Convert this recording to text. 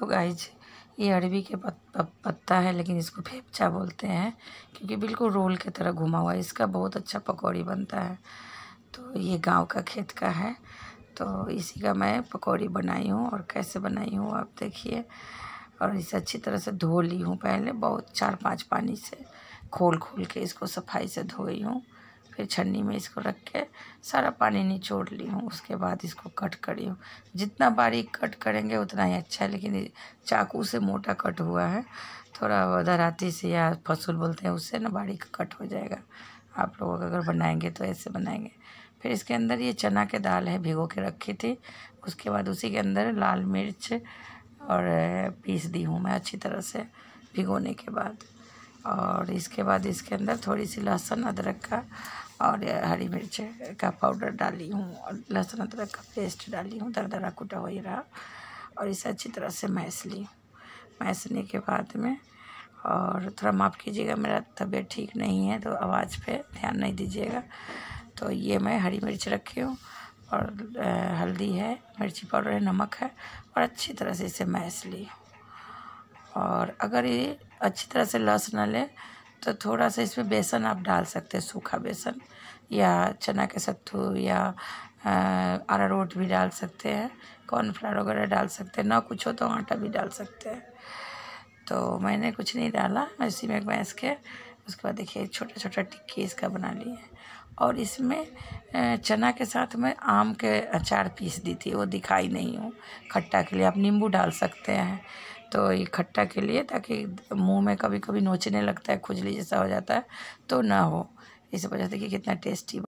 तो गाइज़ ये अरबी के पत, पत्ता है लेकिन इसको फेपचा बोलते हैं क्योंकि बिल्कुल रोल की तरह घुमा हुआ है। इसका बहुत अच्छा पकौड़ी बनता है। तो ये गाँव का खेत का है। तो इसी का मैं पकौड़ी बनाई हूँ और कैसे बनाई हूँ आप देखिए। और इसे अच्छी तरह से धो ली हूँ पहले बहुत चार पाँच पानी से खोल खोल के इसको सफ़ाई से धोई हूँ। फिर छन्नी में इसको रख के सारा पानी निचोड़ ली हूँ। उसके बाद इसको कट करी हूँ। जितना बारीक कट करेंगे उतना ही अच्छा है, लेकिन चाकू से मोटा कट हुआ है। थोड़ा दराती से या फसूल बोलते हैं, उससे ना बारीक कट हो जाएगा। आप लोग अगर बनाएँगे तो ऐसे बनाएँगे। फिर इसके अंदर ये चना के दाल है, भिगो के रखी थी। उसके बाद उसी के अंदर लाल मिर्च और पीस दी हूँ मैं अच्छी तरह से भिगोने के बाद। और इसके बाद इसके अंदर थोड़ी सी लहसुन, अदरक का और हरी मिर्च का पाउडर डाली हूँ और लहसुन अदरक का पेस्ट डाली हूँ, दरदरा कुटा हो ही रहा और इसे अच्छी तरह से मैस ली मैसने के बाद में और थोड़ा माफ़ कीजिएगा, मेरा तबीयत ठीक नहीं है तो आवाज़ पे ध्यान नहीं दीजिएगा। तो ये मैं हरी मिर्च रखी हूँ और हल्दी है, मिर्ची पाउडर है, नमक है और अच्छी तरह से इसे मैस ली और अगर ये अच्छी तरह से लस न ले तो थोड़ा सा इसमें बेसन आप डाल सकते हैं, सूखा बेसन या चना के सत्तू या अरारोट भी डाल सकते हैं, कॉर्नफ्लावर वगैरह डाल सकते हैं, ना कुछ हो तो आटा भी डाल सकते हैं। तो मैंने कुछ नहीं डाला, इसी में भैंस के उसके बाद देखिए छोटा छोटा टिक्की इसका बना लिए और इसमें चना के साथ मैं आम के अचार पीस दी थी, वो दिखाई नहीं हूँ, खट्टा के लिए आप नींबू डाल सकते हैं तो ये खट्टा के लिए ताकि मुँह में कभी कभी नोचने लगता है, खुजली जैसा हो जाता है तो ना हो। इस वजह से कि कितना टेस्टी